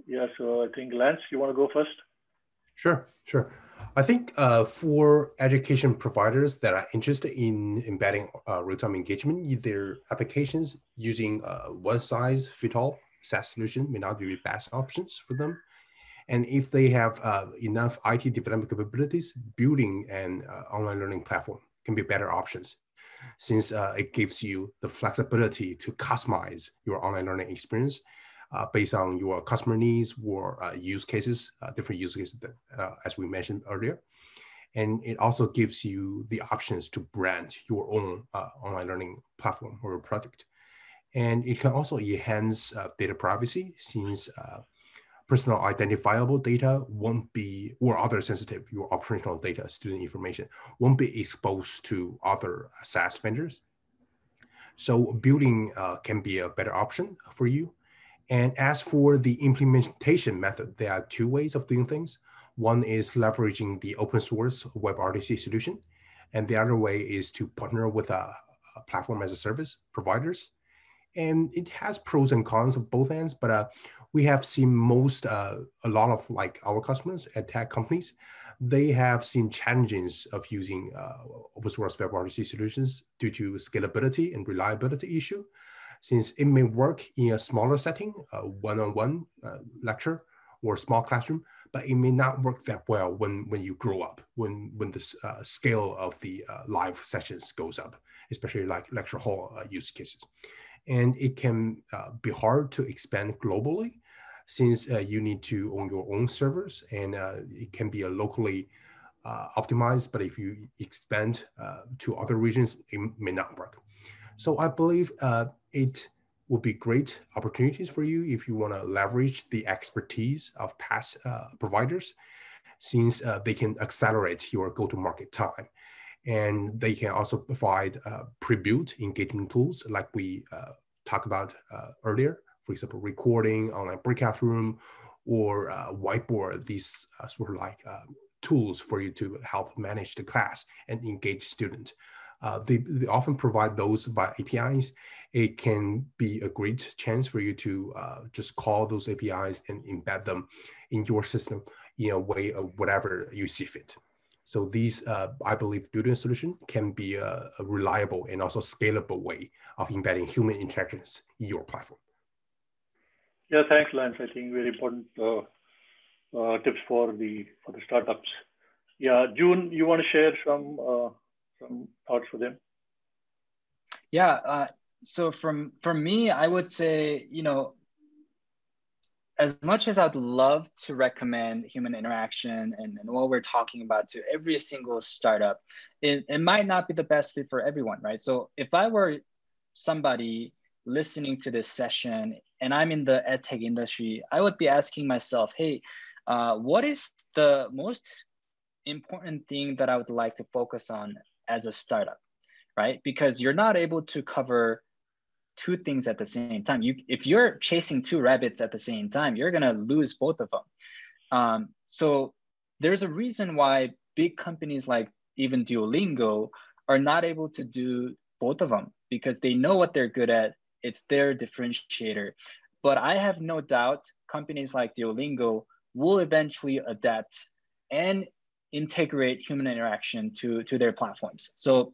Yeah, so I think Lance, you want to go first? Sure, sure. I think uh, for education providers that are interested in embedding uh, real-time engagement in their applications using uh, one-size-fit-all SaaS solution may not be the best options for them. And if they have uh, enough IT development capabilities, building an uh, online learning platform can be better options since uh, it gives you the flexibility to customize your online learning experience uh, based on your customer needs or uh, use cases, uh, different use cases that, uh, as we mentioned earlier. And it also gives you the options to brand your own uh, online learning platform or product. And it can also enhance uh, data privacy since personal identifiable data won't be, or other sensitive, your operational data, student information, won't be exposed to other SaaS vendors. So building can be a better option for you. And as for the implementation method, there are two ways of doing things. One is leveraging the open source WebRTC solution, and the other way is to partner with a, a platform as a service providers. And it has pros and cons of both ends, but uh, we have seen most, uh, a lot of like our customers at tech companies, they have seen challenges of using uh, open source WebRTC solutions due to scalability and reliability issue since it may work in a smaller setting, a one-on-one uh, lecture or small classroom, but it may not work that well when, when you grow up, when, when the uh, scale of the uh, live sessions goes up, especially like lecture hall uh, use cases. And it can uh, be hard to expand globally since uh, you need to own your own servers and it can be a locally optimized, but if you expand to other regions, it may not work. So I believe uh, it would be great opportunities for you if you want to leverage the expertise of PaaS uh, providers, since uh, they can accelerate your go-to-market time. And they can also provide uh, pre-built engagement tools like we uh, talked about uh, earlier, for example, recording, online breakout room, or uh, whiteboard, these sort of like tools for you to help manage the class and engage students. They, they, often provide those via APIs. It can be a great chance for you to uh, just call those APIs and embed them in your system in a way of whatever you see fit. So these, uh, I believe, building a solution can be a, a, reliable and also scalable way of embedding human interactions in your platform. Yeah, thanks, Lance. I think very important uh, uh, tips for the for the startups. Yeah, Joon, you want to share some uh, some thoughts for them? Yeah. Uh, so from from me, I would say you know, as much as I'd love to recommend human interaction and, and what we're talking about to every single startup, it, it might not be the best fit for everyone, right? So if I were somebody listening to this session and I'm in the edtech industry, I would be asking myself, hey, uh, what is the most important thing that I would like to focus on as a startup, right? Because you're not able to cover two things at the same time. You, if you're chasing two rabbits at the same time, you're gonna lose both of them. Um, so there's a reason why big companies like even Duolingo are not able to do both of them because they know what they're good at. It's their differentiator. But I have no doubt companies like Duolingo will eventually adapt and integrate human interaction to, to their platforms. So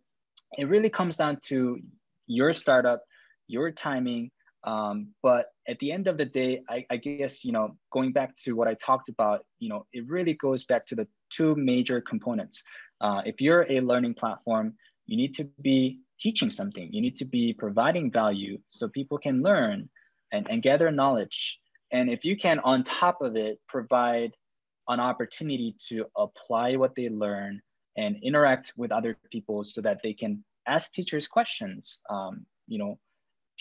it really comes down to your startup, your timing. Um, but at the end of the day, I, I guess, you know, going back to what I talked about, you know, it really goes back to the two major components. Uh, if you're a learning platform, you need to be teaching something. You need to be providing value so people can learn and, and gather knowledge. And if you can, on top of it, provide an opportunity to apply what they learn and interact with other people so that they can ask teachers questions, um, you know,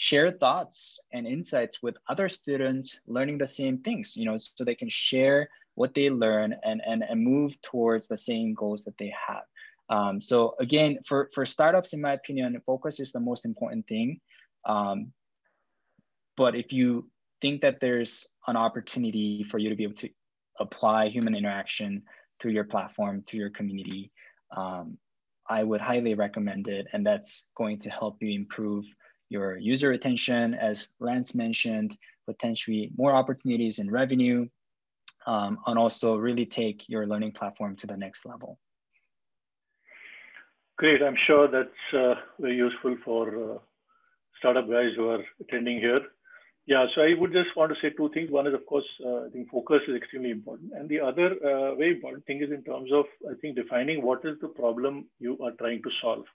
share thoughts and insights with other students learning the same things, you know, so they can share what they learn and, and, and move towards the same goals that they have. Um, so again, for, for startups, in my opinion, focus is the most important thing. Um, but if you think that there's an opportunity for you to be able to apply human interaction to your platform, to your community, um, I would highly recommend it. And that's going to help you improve your user retention, as Lance mentioned, potentially more opportunities in revenue, um, and also really take your learning platform to the next level. Great, I'm sure that's uh, very useful for uh, startup guys who are attending here. Yeah, so I would just want to say two things. One is, of course, uh, I think focus is extremely important. And the other uh, very important thing is in terms of, I think, defining what is the problem you are trying to solve.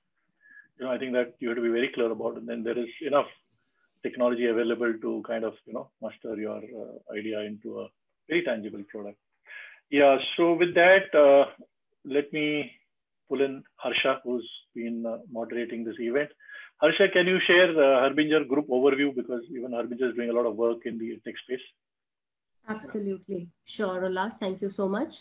You know, I think that you have to be very clear about. And then there is enough technology available to kind of, you know, muster your uh, idea into a very tangible product. Yeah, so with that, uh, let me pull in Harsha, who's been uh, moderating this event. Harsha, can you share the Harbinger group overview because even Harbinger is doing a lot of work in the tech space? Absolutely. Sure, Ulhas. Thank you so much.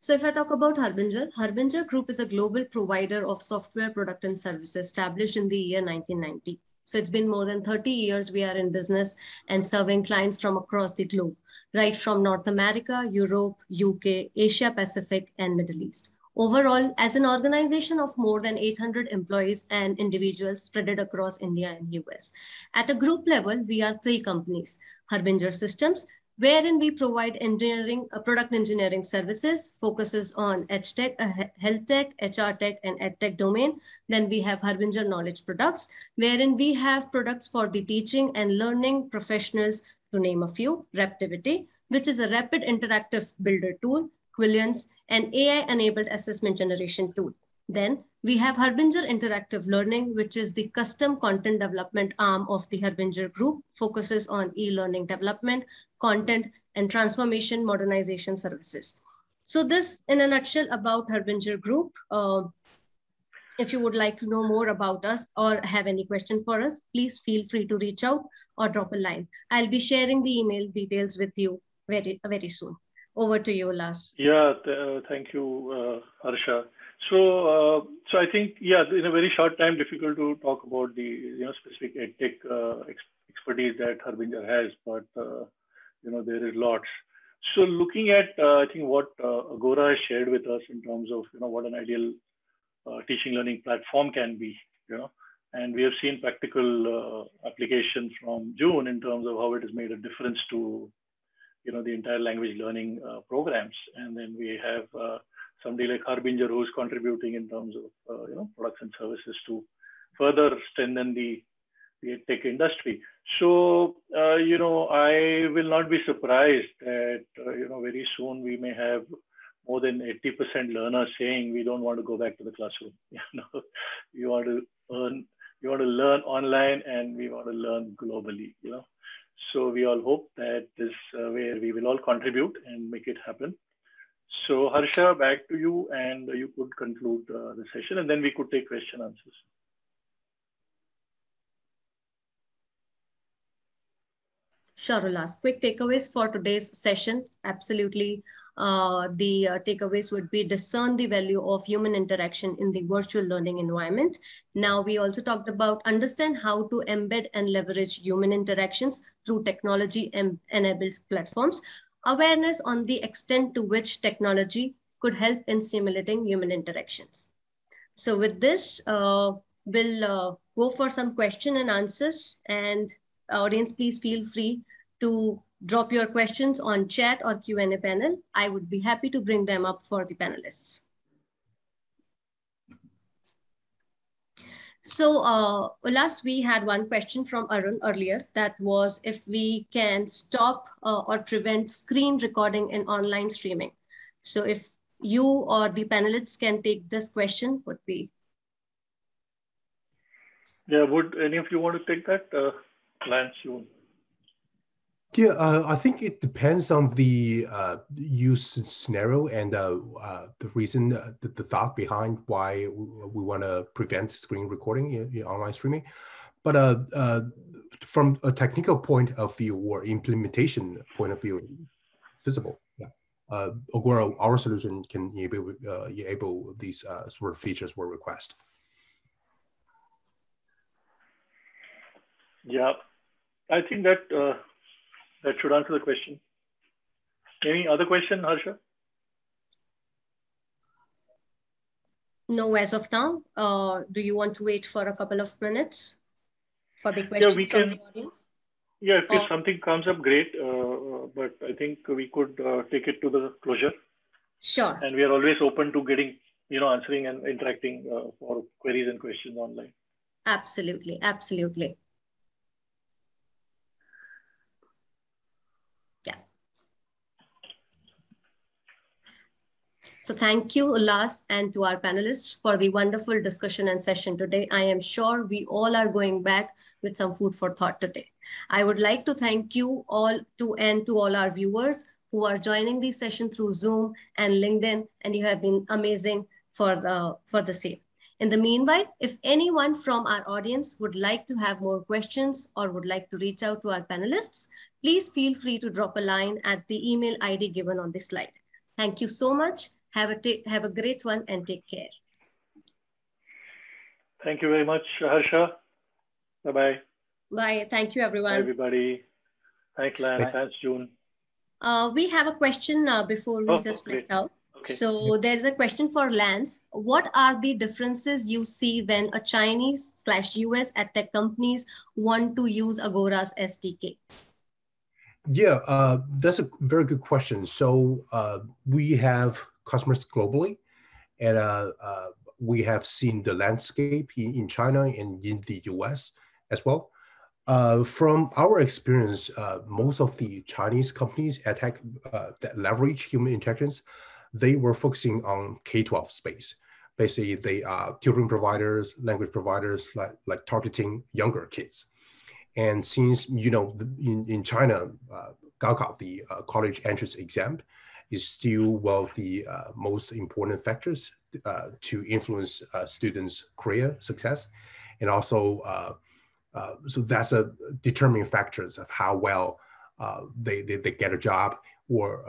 So if I talk about Harbinger, Harbinger Group is a global provider of software product and services established in the year 1990. So it's been more than 30 years we are in business and serving clients from across the globe, right from North America, Europe, UK, Asia Pacific, and Middle East. Overall, as an organization of more than 800 employees and individuals spread across India and US. At a group level, we are three companies, Harbinger Systems, wherein we provide engineering, uh, product engineering services, focuses on EdTech, uh, health tech, HR tech, and EdTech domain. Then we have Harbinger Knowledge Products, wherein we have products for the teaching and learning professionals, to name a few, Raptivity, which is a rapid interactive builder tool, Quillionz, and AI-enabled assessment generation tool. Then we have Harbinger Interactive Learning, which is the custom content development arm of the Harbinger Group, focuses on e-learning development, content, and transformation modernization services. So this, in a nutshell, about Harbinger Group. Uh, If you would like to know more about us or have any question for us, please feel free to reach out or drop a line. I'll be sharing the email details with you very, very soon. Over to you, Lars. Yeah, th thank you, uh, Harsha. So, uh, so I think, yeah, in a very short time, difficult to talk about the you know specific edtech uh, ex expertise that Harbinger has, but uh, you know there is lots. So, looking at uh, I think what uh, Agora has shared with us in terms of you know what an ideal uh, teaching learning platform can be, you know, and we have seen practical application from Joon in terms of how it has made a difference to you know the entire language learning programs, and then we have somebody like Harbinger who's contributing in terms of uh, you know products and services to further strengthen the the tech industry. So uh, you know I will not be surprised that uh, you know very soon we may have more than 80% learners saying we don't want to go back to the classroom. You know, you want to earn, you want to learn online, and we want to learn globally. You know, so we all hope that this uh, where we will all contribute and make it happen. So Harsha, back to you, and you could conclude uh, the session, and then we could take question answers. Sure, Ulhas. Quick takeaways for today's session. Absolutely. Uh, the uh, takeaways would be discern the value of human interaction in the virtual learning environment. Now, we also talked about understand how to embed and leverage human interactions through technology enabled platforms awareness on the extent to which technology could help in simulating human interactions. So with this, uh, we'll uh, go for some question and answers and audience, please feel free to drop your questions on chat or Q&A panel. I would be happy to bring them up for the panelists. So uh, last we had one question from Arun earlier that was if we can stop uh, or prevent screen recording in online streaming. So if you or the panelists can take this question would be. Yeah, would any of you want to take that? Uh, Lance, you yeah, uh, I think it depends on the uh, use scenario and uh, uh the reason, uh, the, the, thought behind why we, want to prevent screen recording in, in online streaming. But uh, from a technical point of view or implementation point of view, visible. Yeah. Agora, our solution can enable, enable these sort of features or request. Yeah, I think that that should answer the question. Any other question, Harsha? No, as of now. Uh, do you want to wait for a couple of minutes for the questions yeah, we can, from the audience? Yeah, if, if something comes up, great. Uh, but I think we could uh, take it to the closure. Sure. And we are always open to getting, you know, answering and interacting uh, for queries and questions online. Absolutely, absolutely. So thank you, Ulhas, and to our panelists for the wonderful discussion and session today. I am sure we all are going back with some food for thought today. I would like to thank you all to and to all our viewers who are joining the session through Zoom and LinkedIn, and you have been amazing for the, for the same. In the meanwhile, if anyone from our audience would like to have more questions or would like to reach out to our panelists, please feel free to drop a line at the email ID given on this slide. Thank you so much have a, have a great one and take care. Thank you very much, Harsha. Bye-bye. Bye. Thank you, everyone. Bye, everybody. Thanks, Lance. Bye. Thanks, Joon. Uh, we have a question uh, before we oh, just let out. Okay. So there's a question for Lance. What are the differences you see when a Chinese slash US tech companies want to use Agora's SDK? Yeah, uh, that's a very good question. So uh, we have customers globally. And uh, uh, we have seen the landscape in, in, China and in the US as well. Uh, from our experience, uh, most of the Chinese companies attack, uh, that leverage human intelligence, they were focusing on K-12 space. Basically, they are tutoring providers, language providers, like, like targeting younger kids. And since, you know, in, in China, uh, Gaokao, the uh, college entrance exam, is still one of the uh, most important factors uh, to influence uh, students' career success, and also uh, uh, so that's a determining factors of how well they, they, they get a job or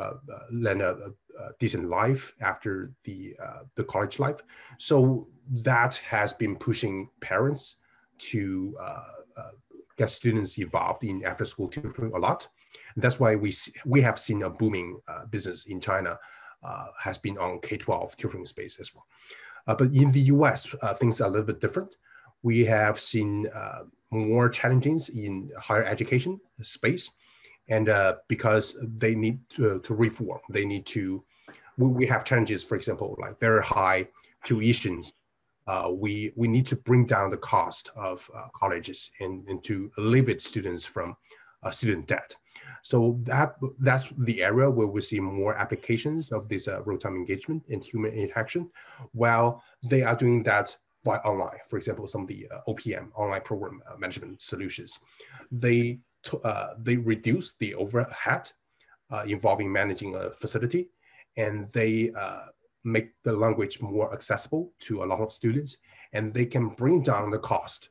land a, a, decent life after the the college life. So that has been pushing parents to get students involved in after school tutoring a lot. And that's why we we have seen a booming uh, business in China uh, has been on K-12 tutoring space as well. Uh, but in the US, things are a little bit different. We have seen more challenges in higher education space. And uh, because they need to, to, reform, they need to, we, we have challenges, for example, like very high tuitions uh, we, we need to bring down the cost of uh, colleges and, and to alleviate students from student debt. So that that's the area where we see more applications of this uh, real-time engagement and human interaction, while they are doing that via online. For example, some of the uh, OPM, online program uh, management solutions, they they reduce the overhead involving managing a facility, and they make the language more accessible to a lot of students, and they can bring down the cost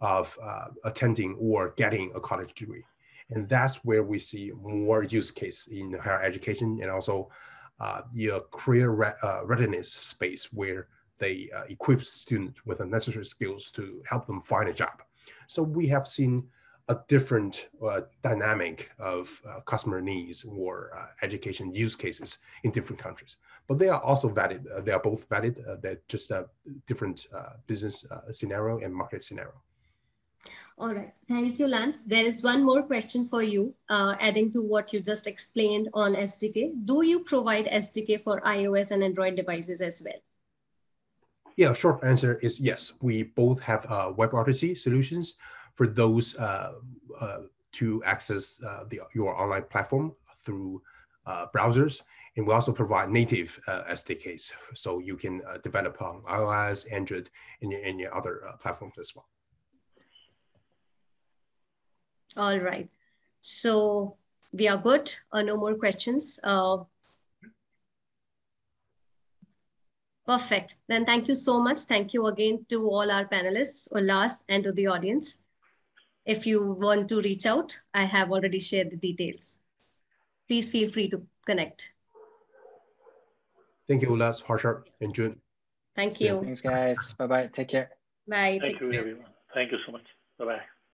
of uh, attending or getting a college degree. And that's where we see more use case in higher education and also uh, the career re uh, readiness space where they uh, equip students with the necessary skills to help them find a job. So we have seen a different uh, dynamic of uh, customer needs or uh, education use cases in different countries. But they are also valid. Uh, they are both valid. Uh, they're just a different uh, business scenario and market scenario. All right. Thank you, Lance. There is one more question for you, adding to what you just explained on SDK. Do you provide SDK for iOS and Android devices as well? Yeah, short answer is yes. We both have WebRTC solutions for those uh, uh, to access uh, the, your online platform through browsers. And we also provide native SDKs, so you can develop on iOS, Android, and and your other platforms as well. All right. So we are good. Uh, no more questions. Uh, perfect. Then thank you so much. Thank you again to all our panelists, Ulhas, and to the audience. If you want to reach out, I have already shared the details. Please feel free to connect. Thank you, Ulhas, Harsha, and Joon. Thank you. Thanks, guys. Bye-bye. Take care. Bye. Thank you, care. everyone. Thank you so much. Bye-bye.